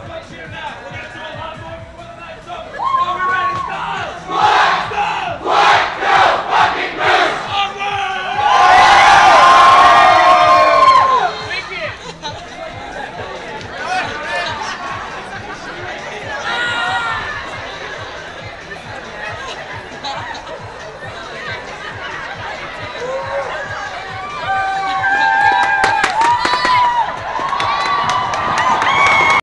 Let's go.